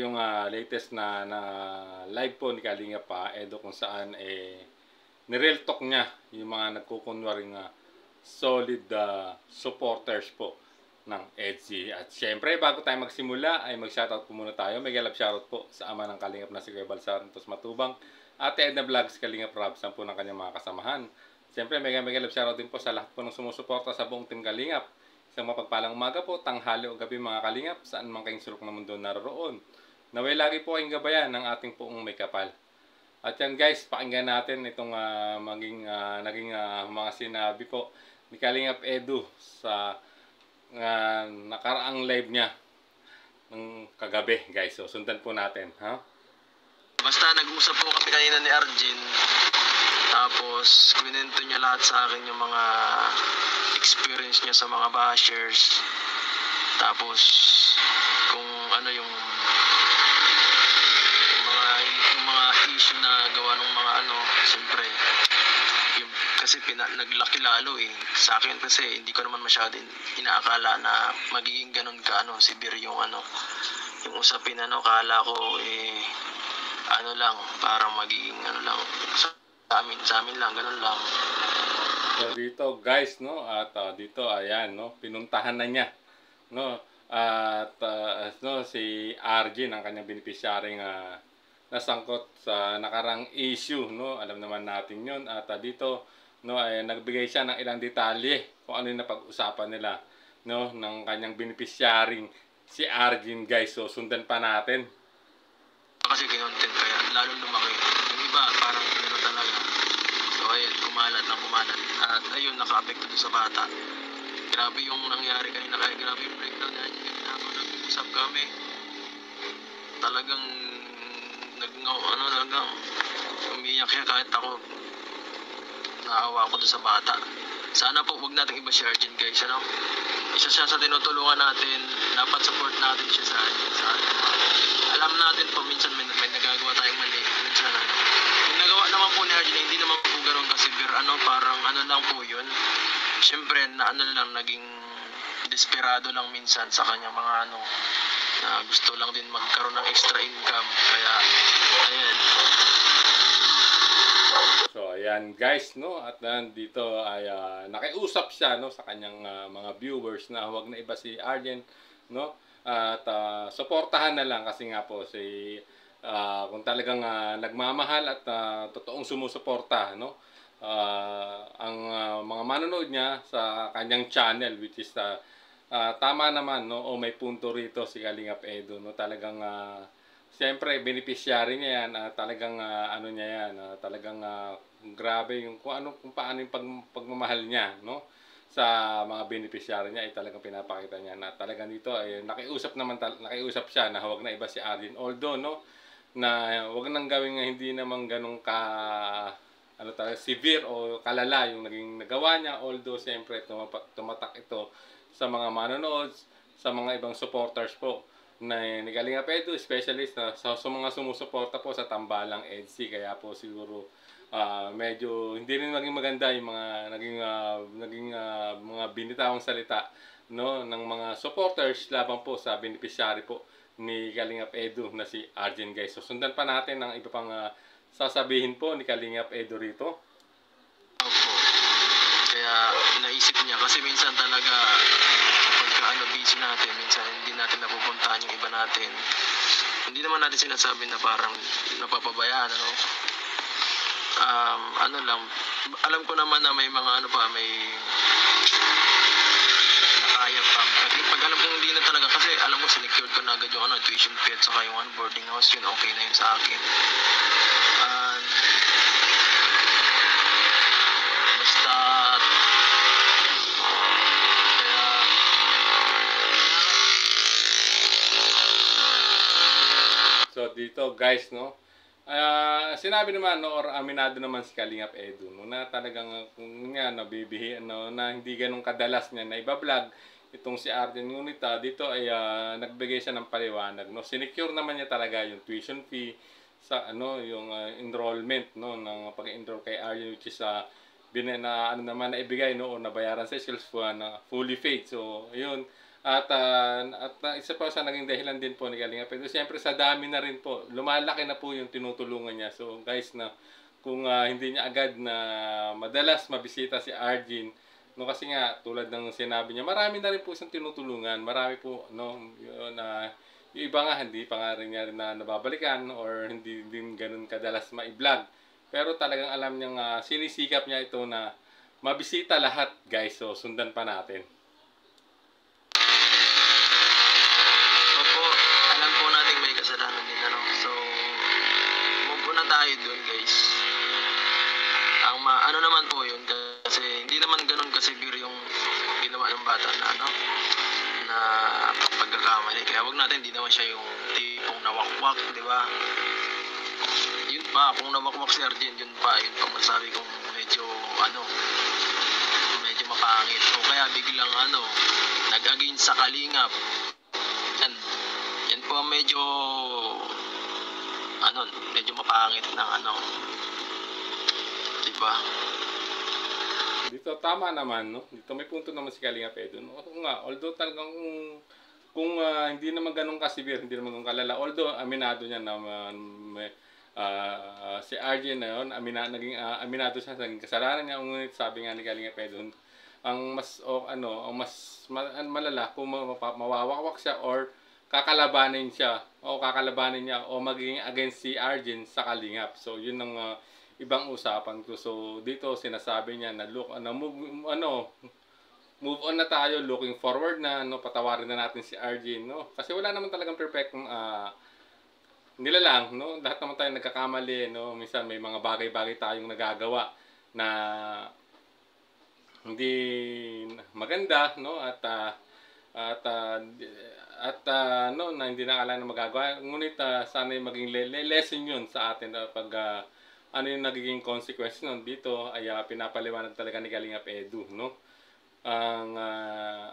yung ah, latest na, na live po ni Kalinga pa Edo kung saan eh nireal talk niya yung mga nagkukunwaring ah, solid ah, supporters po ng EDSI. At syempre, bago tayo magsimula, ay mag-shoutout po muna tayo. May galap shoutout po sa ama ng Kalingap na si Kuya Balsar Santos Matubang. Ate Edna Vlogs, Kalingap Robson po ng kanyang mga kasamahan. Siyempre, mega mega love shoutout din po sa lahat po ng sumusuporta sa buong Team Kalingap. Isang mapagpalang umaga po, tanghali o gabi mga Kalingap, saan man kayong sulok ng mundo naroon. Naway lagi po kayong gabayan ng ating poong may kapal. At yan guys, pakinggan natin itong ah, maging, ah, naging ah, mga sinabi po ni Kalingap Edu sa ah, nakaraang live niya ng kagabi guys. So sundan po natin. Ha? Basta nag-usap po kami kanina ni Arjun. Tapos, kwento niya lahat sa akin yung mga experience niya sa mga bashers. Tapos, kung ano yung mga yung mga issue na gawa ng mga ano, siyempre, yung, kasi pina, naglaki lalo eh. Sa akin kasi, hindi ko naman masyado inaakala na magiging ganun ka, ano, severe yung ano, yung usapin, ano, kala ko eh, ano lang, para magiging ano lang, sa amin, sa amin lang, ganun lang. So dito guys no? At ah, dito ayan no? Pinuntahan na niya no? At ah, no si Arjin ang kanyang beneficiaryng uh, nasangkot sa nakarang issue no alam naman natin yon at ah, dito no ay nagbigay siya ng ilang detalye kung ano yung napag-usapan nila no ng kanyang beneficiaryng si Arjin guys so sundan pa natin Kasi kinontent kaya, lalo lumaki. Yung iba, parang ano talaga. So ayun, kumalat ng kumalat. At ayun, naka-apekto dun sa bata. Grabe yung nangyari kanina, kaya grabe yung breakdown niya. Kanina ako nag-usap kami. Talagang, nag, ano, talagang, umiyak siya kahit ako. Naawa ako dun sa bata. Sana po, wag nating iba-share dyan guys, ano? Isa siya sa tinutulungan natin. Dapat support natin siya sa, sa alam natin po minsan may, may nagagawa tayong mali minsan ano yung nagawa naman po ni Arjun hindi naman po ganun kasi pero ano parang ano lang po yun syempre na ano lang naging desperado lang minsan sa kanya mga ano na gusto lang din magkaroon ng extra income. Kaya ayan. So ayan guys no? At nandito ay ah, nakiusap siya no sa kanyang ah, mga viewers na huwag na iba si Arjen no? At ah, suportahan na lang kasi nga po si ah, kung talagang ah, nagmamahal at ah, totoong sumusuporta no? Ah, ang ah, mga manonood niya sa kanyang channel which is ah, ah, tama naman no o may punto rito si Kalingap Edo no talagang ah, Siyempre, beneficiary niya yan. ah, talagang ah, ano niya yan. ah, talagang ah, grabe yung kung ano kung paano yung pag, pagmamahal niya, no? Sa mga beneficiary niya ay talagang pinapakita niya na talagang dito ay nakiusap naman nakiusap siya na huwag na iba si Arjen. Although no na huwag nang gawin nga hindi naman ganun ka ano talaga severe o kalala yung naging nagawa niya although siyempre tumatak ito sa mga manonood sa mga ibang supporters po na ni Kalinga Pedro, specialist na sa, sa mga sumusuporta po sa Tambalang EDC. Kaya po siguro ah, medyo hindi rin maging maganda yung mga naging ah, naging ah, mga binitawang salita no ng mga supporters laban po sa beneficiary po ni Kalingap Edu na si Arjen guys. So sundan pa natin ang iba pang ah, sasabihin po ni Kalingap Edu rito. Kaya naisip niya kasi minsan talaga pagka ano busy natin, minsan hindi natin napupuntahan yung iba natin. Hindi naman natin sinasabi na parang napapabayaan, ano. Um, ano lang, alam ko naman na may mga ano pa, may nakaya pa. Pag, pag alam kong hindi na talaga, kasi alam mo, sinecured ko na agad yung ano, tuition fee at saka yung boarding house, yun, okay na yun sa akin. And, Basta kaya So dito guys no ah sinabi naman no or aminado naman si Kalingap Edu no na talagang uh, kung nga nabibihi no na hindi ganun kadalas niya na iba-vlog itong si Arden ngunit ah, dito ay ah, nagbigay siya ng paliwanag no sinecure naman niya talaga yung tuition fee sa ano yung ah, enrollment no ng pag-enroll kay Arden which is ah, bin na ano naman na ibigay no o nabayaran sa schools po na fully paid. So, yun. At ah, at ah, isa pa sa naging dahilan din po ni Kalinga Pedro. Siyempre sa dami na rin po, lumalaki na po yung tinutulungan niya. So, guys na kung ah, hindi niya agad na madalas mabisita si Arjin, no kasi nga tulad ng sinabi niya, marami na rin po siyang tinutulungan. Marami po no yun na yung iba nga hindi pa nga rin niya na nababalikan or hindi din ganun kadalas ma-vlog. Pero talagang alam niyang ah, sinisikap niya ito na mabisita lahat, guys. So, sundan pa natin. Bata na ano na pagkakamali. Kaya wag natin, hindi naman siya yung tipong nawakwak, di ba? Yun pa, kung nawakwak si Arjen, yun pa, yun pa masabi kong medyo ano, medyo mapangit. O kaya biglang ano, nag-against sa kalingap, yan. Yan po medyo ano, medyo mapangit ng ano. 'Di ba? Dito tama naman, no? Dito may punto naman si Kalinga Pedro. No? Oo nga, although talagang kung, ah, hindi naman ganun kasibir, hindi naman ganun kalala. Although aminado niya na ah, may, ah, si RJ na yun, amina, naging, ah, aminado siya sa naging kasalanan niya. Ngunit sabi nga ni Kalinga Pedro, ang mas o ano, ang mas ma- malala kung ma- mapa- mawawakwak siya or kakalabanin siya o kakalabanin niya o magiging against si Arjun sa Kalingap. So yun ang ah, ibang usapan ko. So dito sinasabi niya na look ano move ano move on na tayo. Looking forward na no patawarin na natin si Arjun no? Kasi wala naman talagang perfectong ah nila lang no? Lahat naman tayo nagkakamali no? Minsan may mga bagay-bagay tayong nagagawa na hindi maganda no? At ah, at ah, at ah, no na hindi na akala na magagawa. Ngunit ah, sana maging le- le- lesson yun sa atin na pag ah, ano yung nagiging consequence nun dito ay ah, pinapaliwanag talaga ni Kalingap Edu no ang ah,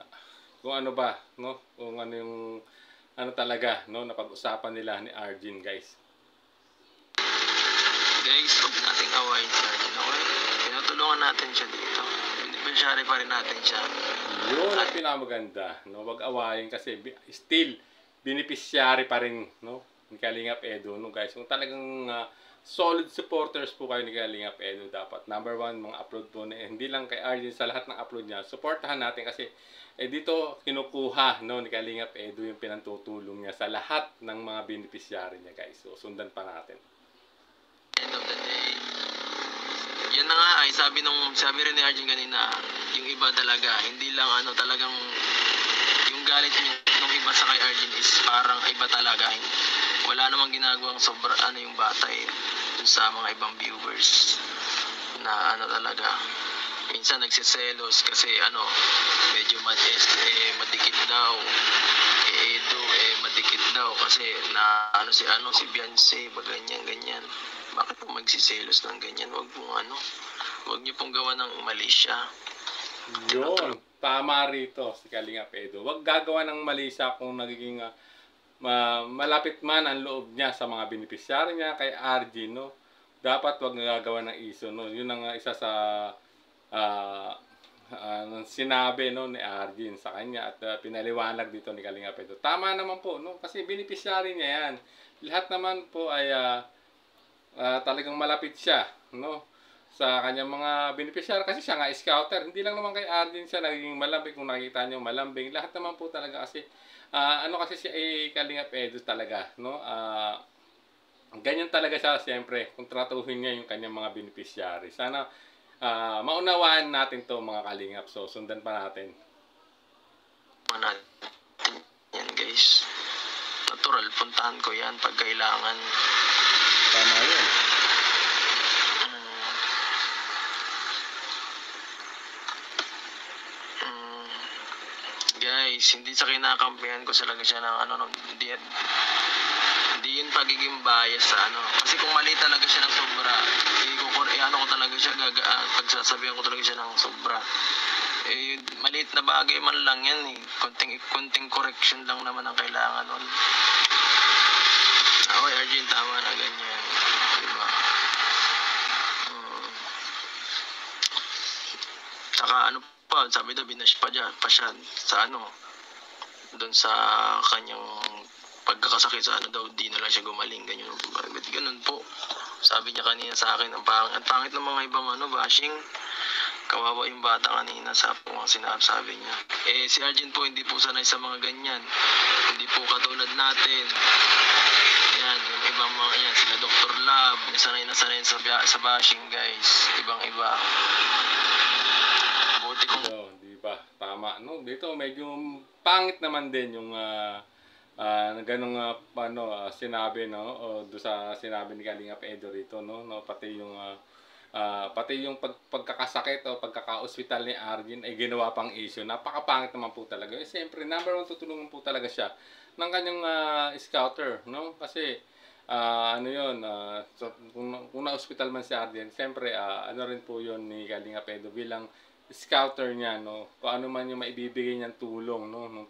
kung ano ba no kung ano yung ano talaga no napag-usapan nila ni Arjun guys Guys, huwag nating awayin si Arjen, okay? Tinutulungan natin siya dito. Beneficiary pa rin natin siya. Yun ang pinamaganda, no? Wag awayin kasi still beneficiary pa rin, no? Ni Kalingap Edo, no guys. Kung talagang ah, solid supporters po kayo ni Kalingap Edo, dapat number one, mga upload po na hindi lang kay Arjen sa lahat ng upload niya. Supportahan natin kasi eh dito kinukuha no ni Kalingap Edo yung pinantutulong niya sa lahat ng mga beneficiary niya guys. So sundan pa natin. end of the day. Yan na nga ay sabi nung sabi rin ni Arjun kanina, yung iba talaga, hindi lang ano talagang yung galit niya nung iba sa kay Arjun is parang iba talaga. Wala namang ginagawang sobra ano yung bata eh sa mga ibang viewers na ano talaga. Minsan nagsiselos kasi ano medyo mad eh, madikit daw. Eh Edo eh madikit daw kasi na ano si ano si Beyonce ba ganyan ganyan. Bakit po magsiselos ng ganyan? Wag mo ano wag niyo pong gawa ng mali siya. Yun, tama rito si Kalinga Pedro. Huwag gagawa ng mali siya kung nagiging ah, ma- malapit man ang loob niya sa mga beneficiary niya kay RG, no? Dapat wag nagagawa ng iso, no? Yun ang isa sa ah, ah, sinabi no ni Arjin sa kanya at ah, pinaliwanag dito ni Kalinga Pedro. Tama naman po, no? Kasi beneficiary niya yan. Lahat naman po ay ah, ah, talagang malapit siya, no? sa kanyang mga beneficiary kasi siya nga scouter. Hindi lang naman kay Arden siya naging malambing kung nakita niyo malambing. Lahat naman po talaga kasi ah, ano kasi si eh, Kalinga Pedro talaga, no? Ah, ganyan talaga siya siyempre kung tratuhin niya yung kanyang mga beneficiary. Sana ah, maunawaan natin to mga kalingap. So sundan pa natin. Ano yan guys natural puntahan ko yan pag kailangan Tama yun. Mm, guys, hindi sa kinakampihan ko talaga siya ng ano, no, hindi, hindi yun pagiging bias sa ano. Kasi kung mali talaga siya ng sobra, eh, ano ko talaga siya, gaga, ah, pagsasabihan ko talaga siya ng sobra. Eh, maliit na bagay man lang yan eh. Kunting, kunting correction lang naman ang kailangan nun. Ako, Arjun, tama na ganyan. Diba? Tsaka ano pa, sabi daw, binash pa, dyan, pa siya sa ano, doon sa kanyang pagkakasakit sa ano daw, di na lang siya gumaling, ganyan. Ba't ganun po? Sabi niya kanina sa akin, ang pangit, ang pangit ng mga ibang ano, bashing. Kawawa yung bata kanina sa po ang sinasabi niya. Eh, si Arjun po hindi po sanay sa mga ganyan. Hindi po katulad natin. Yan, yung ibang mga yan, sila Dr. Lab, sanay na sanay sa, sa bashing guys. Ibang iba. Buti ba? Tama. No, dito medyo pangit naman din yung ah ah, ganong ah, ano ah, sinabi no o do sa sinabi ni Kalinga Pedro rito no, no pati yung ah, ah, pati yung pag, pagkakasakit o pagkaka-hospital ni Arjun ay ginawa pang issue. Napakapangit naman po talaga. Eh, siyempre, number one tutulungan po talaga siya ng kanyang ah, scouter, no? Kasi ah, ano yun, ah, so, kung, kung na-hospital man si Arjen, siyempre, ah, ano rin po yun ni Kalinga Pedro bilang scouter niya, no? Kung ano man yung maibibigay niyang tulong, no?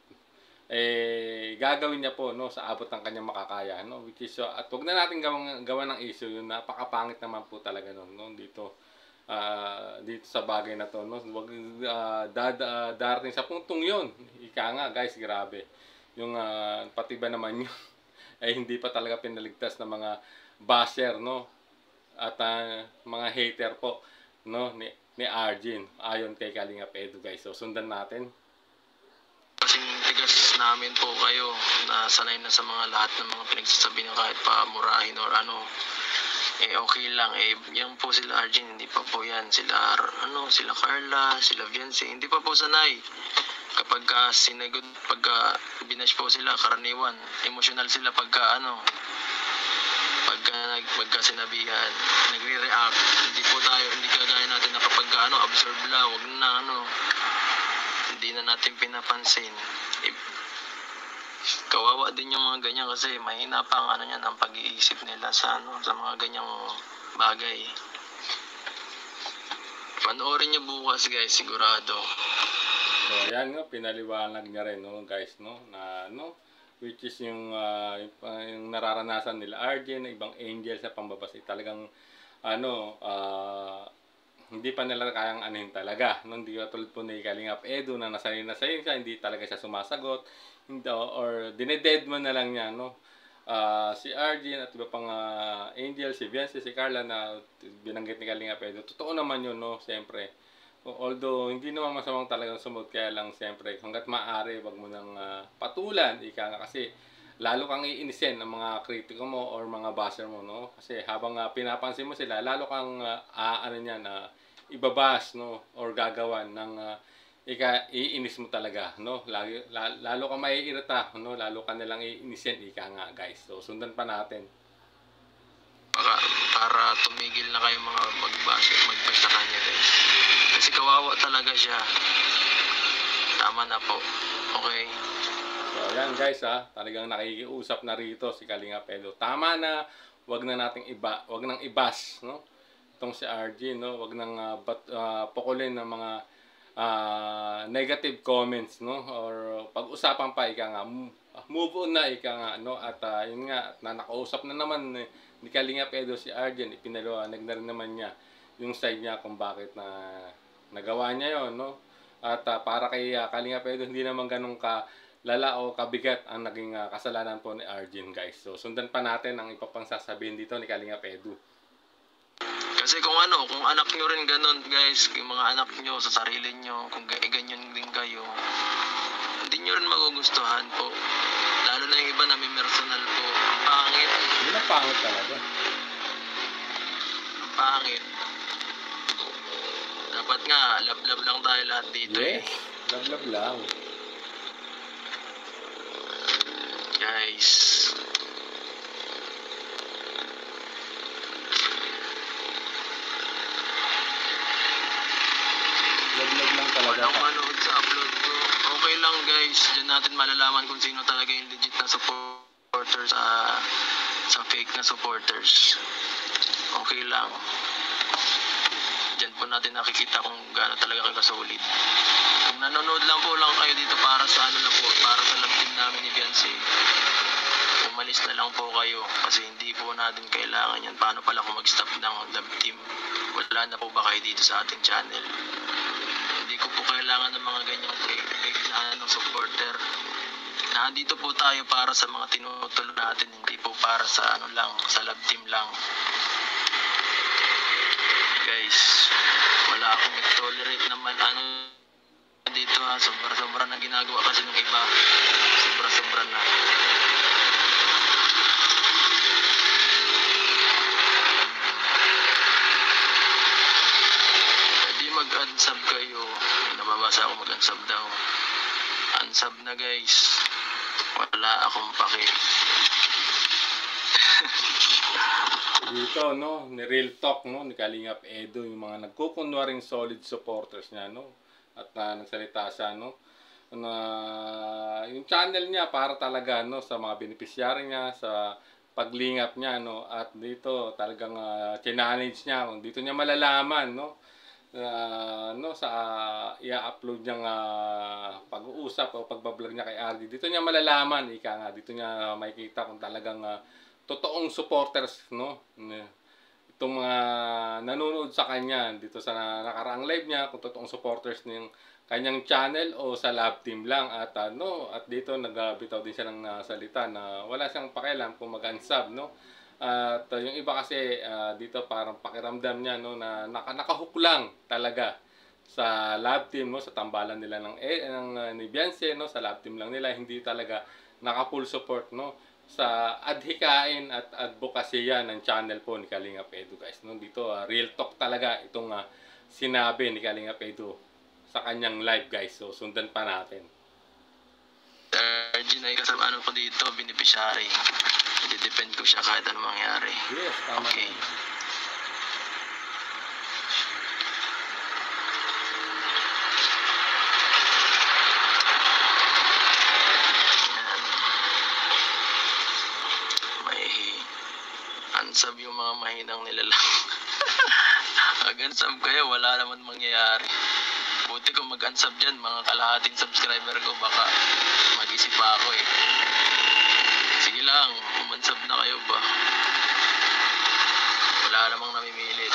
eh gagawin niya po no? Sa abot ng kanyang makakaya no? Which is uh, at wag na natin gawang gawa ng issue yun napakapangit naman po talaga no, no? Dito ah, dito sa bagay na to no? Wag uh, dad, ah, darating sa puntong yon ika nga guys grabe. Yung ah, pati naman yun? Ay hindi pa talaga pinaligtas ng mga basher no? At ah, mga hater po no? Ni ni Arjin ayon kay Kalinga Pedro guys. So sundan natin. Kasing tigas namin po kayo na sanay na sa mga lahat ng mga pinagsasabi ng kahit pa murahin or ano eh okay lang. Eh yan po sila Arjun hindi pa po yan. Sila ano sila Carla sila Viance hindi pa po sanay. Kapag uh, sinagod pagka binash po sila karaniwan emotional sila pagka ano pagka nag pagka sinabihan nagre-react. Hindi po tayo hindi kagaya natin na kapag ano absorb lang wag na ano hindi na natin pinapansin. Eh, kawawa din yung mga ganyan kasi mahina pa ang ano yan, ang pag-iisip nila sa ano, sa mga ganyang bagay. Panoorin niyo bukas guys, sigurado. So, ayan nga, pinaliwanag niya rin, no, guys, no, na, no, which is yung, ah, yung, ah, yung nararanasan nila Arjen, na ibang angel sa pambabasi, talagang, ano, ah, hindi pa nila kayang anuhin talaga. No, hindi katulad po ni Kalingap Edu na nasanay na sa siya, hindi talaga siya sumasagot. Hindi, or dineded mo na lang niya, no. Ah, si Arjin at iba pang ah, angel, si Viance, si Carla na binanggit ni Kalingap Edu. Totoo naman yun, no, siyempre. Although, hindi naman masamang talagang sumod, kaya lang siyempre, hanggat maaari, wag mo nang ah, patulan, ika nga, kasi lalo kang iinisin ng mga kritiko mo or mga basher mo, no? Kasi habang ah, pinapansin mo sila, lalo kang ah, ah, ano niyan, na ibabas, no? Or gagawan ng ah, ika iinis mo talaga, no? Lalo, lalo kang maiirita, no? Lalo ka nilang iinisin, ika nga, guys. So, sundan pa natin. Para, para tumigil na kayo mga magbash magbash sa kanya guys. Kasi kawawa talaga siya. Tama na po. Okay. So, ayan guys ha, talagang nakikiusap na rito si Kalinga Pedro. Tama na, wag na nating iba, wag nang ibas, no? Itong si RG, no? Wag nang ah, bat, ah, pukulin ng mga ah, negative comments, no? Or pag-usapan pa, ika nga, move on na, ika nga, no? At ah, yun nga, na nakausap na naman ni, ni Kalinga Pedro si Arjen, ipinaliwanag na rin naman niya yung side niya kung bakit na nagawa niya yon no? At ah, para kay ah, Kalinga Pedro, hindi naman ganun ka lala o kabigat ang naging ah, kasalanan po ni Arjun guys. So sundan pa natin ang iba pang sasabihin dito ni Kalinga Pedro. Kasi kung ano, kung anak nyo rin ganun, guys, yung mga anak nyo sa sarili nyo, kung ga- ganyan din kayo, hindi nyo rin magugustuhan po. Lalo na yung iba na may personal po. Ang pangit, Yun ang pangit talaga. ang pangit. Dapat nga, love-love lang tayo lahat dito. eh. Yes. Love-love lang. Guys. Love-love lang talaga. Walang manood sa upload ko. Okay lang guys, Diyan natin malalaman kung sino talaga yung legit na supporters sa sa fake na supporters. Okay lang. Diyan po natin nakikita kung gaano talaga kayo kasolid. Kung nanonood lang po lang kayo dito para sa ano lang po, para sa love team namin ni Beyonce, umalis na lang po kayo kasi hindi po natin kailangan yan. Paano pala kung mag-stop ng love team? Wala na po ba kayo dito sa ating channel? ko po kailangan ng mga ganyang kailangan ng supporter. Nandito po tayo para sa mga tinutulo natin, hindi po para sa ano lang, sa love team lang. Guys, wala akong tolerate naman ano dito ha, sobra-sobra na ginagawa kasi ng iba. Sobra-sobra na. Mag-unsub kayo. Nababasa ako mag-unsub daw. Unsub na guys. Wala akong pake. dito no ni real talk no ni Kalingap Edo yung mga nagkukunwaring solid supporters niya no at na nagsalita siya no na yung channel niya para talaga no sa mga beneficiary niya sa paglingap niya no at dito talagang uh, challenge niya dito niya malalaman no uh, no sa uh, i-upload niyang uh, pag-uusap o pagbablog niya kay RD dito niya malalaman ika nga dito niya makikita kung talagang uh, totoong supporters no? Itong mga nanonood sa kanya dito sa nakaraang live niya kung totoong supporters ng kanyang channel o sa love team lang. At ano at dito nagbitaw din siya ng uh, salita na wala siyang pakialam kung mag-unsub no at uh, yung iba kasi uh, dito parang pakiramdam niya no na naka, nakahook lang talaga sa love team no sa tambalan nila ng eh, ng uh, ni Beyonce no sa love team lang nila hindi talaga naka full support no sa adhikain at advokasya ng channel po ni Kalinga Edu guys. No, dito uh, real talk talaga itong uh, sinabi ni Kalinga Edu sa kanyang live guys. So sundan pa natin. Third na kasama ano ko dito, beneficiary. Didepend ko siya kahit ano mangyari. Yes, tama Okay. unsub yung mga mahinang nilalang. Mag-unsub kayo, wala naman mangyayari. Buti kung mag-unsub dyan, mga kalahating subscriber ko, baka mag-isip pa ako eh. Sige lang, umansub na kayo ba? Wala namang namimilit.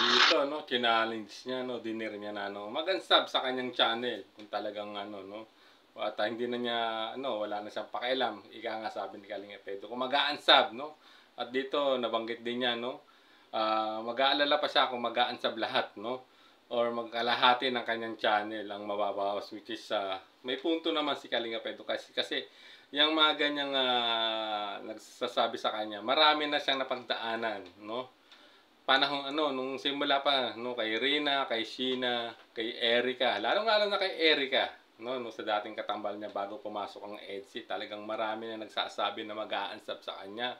Dito no, challenge niya no, dinner niya na no. Mag-unsub sa kanyang channel kung talagang ano no. At uh, hindi na niya ano, wala na siyang pakialam. Ika nga sabi ni Kalinga Pedro, kung mag-unsub no. At dito nabanggit din niya no, uh, mag-aalala pa siya kung mag-unsub lahat no or magkalahati ng kanyang channel ang mababawas which is uh, may punto naman si Kalinga Pedro kasi kasi yung mga ganyang uh, nagsasabi sa kanya marami na siyang napagdaanan no? Panahon ano nung simula pa no kay Rina, kay Sheena, kay Erica, lalo lalo na kay Erica no no sa dating katambal niya bago pumasok ang EDSI talagang marami na nagsasabi na mag-aansab sa kanya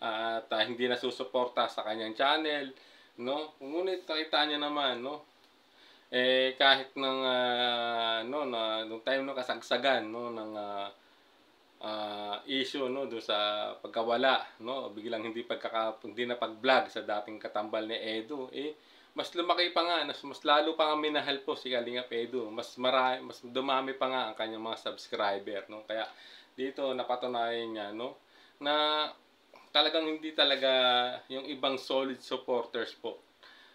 at uh, hindi na susuporta sa kanyang channel no? Ngunit nakita niya naman no eh kahit nang uh, no na nung time no kasagsagan no ng uh, uh, issue no do sa pagkawala no biglang hindi pagkaka hindi na pag-vlog sa dating katambal ni Edo eh mas lumaki pa nga mas, mas lalo pa nga minahal po si Kalinga Edo. Mas marami mas dumami pa nga ang kanyang mga subscriber no. Kaya dito napatunayan niya no na talagang hindi talaga yung ibang solid supporters po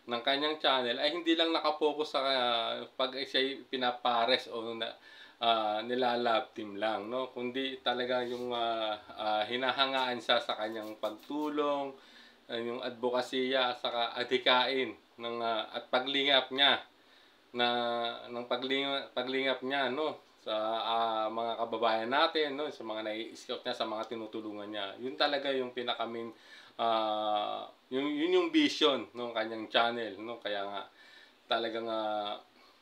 ng kanyang channel ay hindi lang nakapokus sa uh, pag siya pinapares o na uh, nilalab team lang no? Kundi talaga yung uh, uh, hinahangaan siya sa kanyang pagtulong uh, yung advokasya sa adhikain ng uh, at paglingap niya na ng paglingap paglingap niya no? Sa uh, mga kababayan natin no? Sa mga nai-scout niya sa mga tinutulungan niya. Yun talaga yung pinakamin uh, yung yun yung vision ng kanyang channel no? Kaya nga talagang uh,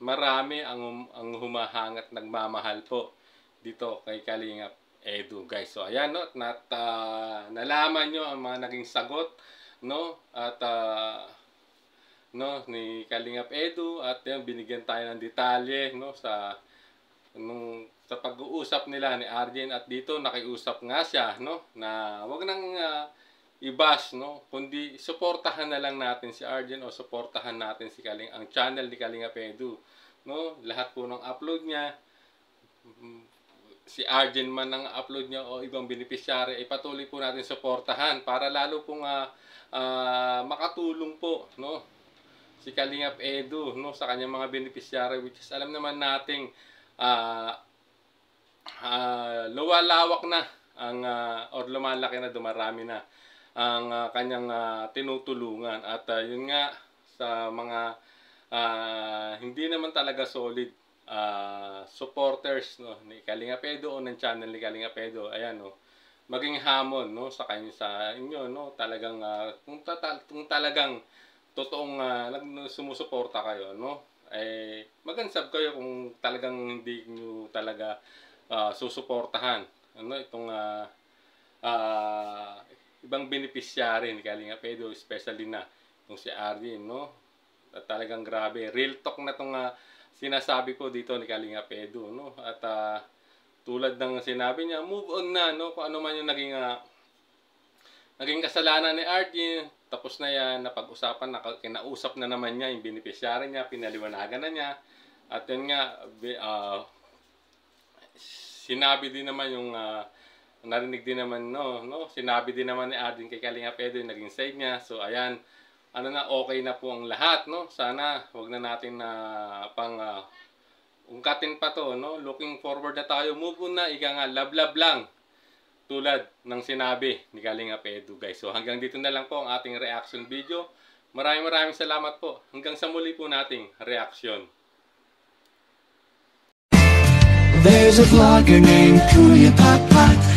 marami ang ang humahangat nagmamahal po dito kay Kalingap Edu guys. So ayan no? At uh, nalaman nyo ang mga naging sagot no? At uh, no ni Kalingap Edu at yan binigyan tayo ng detalye no? Sa nung sa pag-uusap nila ni Arjen at dito nakiusap nga siya no? Na wag nang uh, i-bash no? Kundi suportahan na lang natin si Arjen o suportahan natin si Kaling ang channel ni Kalinga Pedu no? Lahat po ng upload niya si Arjen man ang upload niya o ibang beneficiary ay patuloy po natin suportahan para lalo pong uh, uh, makatulong po no? Si Kalingap Edu no? Sa kanyang mga beneficiary which is alam naman nating ah ah, luwalawak na ang ah, or lumalaki na dumarami na ang ah, kanyang ah, tinutulungan. At ah, yun nga sa mga ah, hindi naman talaga solid ah, supporters no ni Kalinga Pedo o ng channel ni Kalinga Pedo ayan no maging hamon no sa kanya sa inyo no talagang ah, kung, tata- kung talagang totoong uh, sumusuporta kayo no eh magansab kayo kung talagang hindi niyo talaga ah, susuportahan ano itong ah, ah, ibang beneficiary ni Kalinga Pedo especially na itong si Arjen no? At talagang grabe. Real talk na itong ah, sinasabi ko dito ni Kalinga Pedo no? At ah, tulad ng sinabi niya move on na no? Kung ano man yung naging ah, naging kasalanan ni Arjen tapos na yan napag-usapan na kinausap na naman niya yung beneficiary niya pinaliwanagan na niya. At yun nga ah, sinabi din naman yung ah, narinig din naman no no? Sinabi din naman ni Arden kay Kalinga Pedro yung naging side niya. So ayan. Ano na okay na po ang lahat no? Sana wag na natin na pang ah, ungkatin pa to no? Looking forward na tayo. Move on na ika nga love lang. Tulad ng sinabi ni Kalinga Pedro guys. So hanggang dito na lang po ang ating reaction video. Maraming maraming salamat po. Hanggang sa muli po nating reaction There's a vlogger named Kuya Pot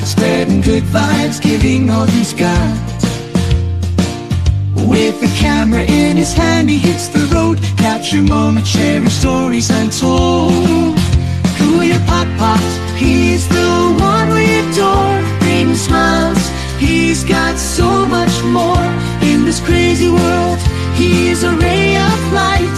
Spreading good vibes, giving all he's got. With a camera in his hand, he hits the road. Capture moments, sharing stories untold. Kuya Pot Pot, he's the one we adore. Bring smiles, he's got so much more. In this crazy world, He's a ray of light